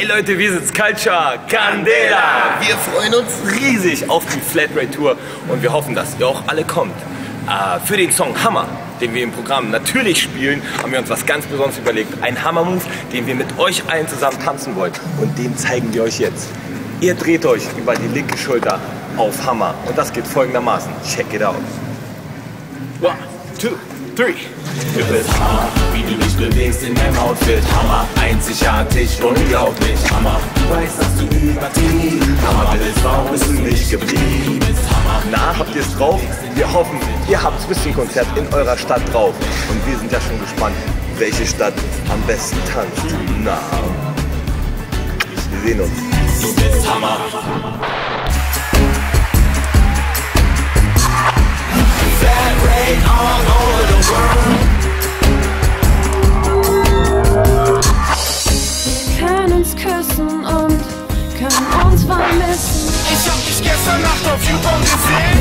Ey Leute, wir sind's Culture Candela. Wir freuen uns riesig auf die Flatrate Tour und wir hoffen, dass ihr auch alle kommt. Äh, für den Song Hammer, den wir im Programm natürlich spielen, haben wir uns was ganz Besonderes überlegt. Ein Hammer-Move, den wir mit euch allen zusammen tanzen wollen. Und den zeigen wir euch jetzt. Ihr dreht euch über die linke Schulter auf Hammer. Und das geht folgendermaßen. Check it out. One, two, three. Wie du dich bewegst in deinem Outfit. Hammer, einzigartig, unglaublich. Hammer, du weißt, dass du übertrieben. Hammer, bist, warum bist du nicht geblieben? Hammer, Na, habt ihr es drauf? Wir hoffen, ihr habt's bis zum Konzert in eurer Stadt drauf. Und wir sind ja schon gespannt, welche Stadt am besten tanzt. Na, wir sehen uns. du bist Hammer. Küssen und können uns vermissen. Ich hab dich gestern Nacht auf YouPorn gesehen.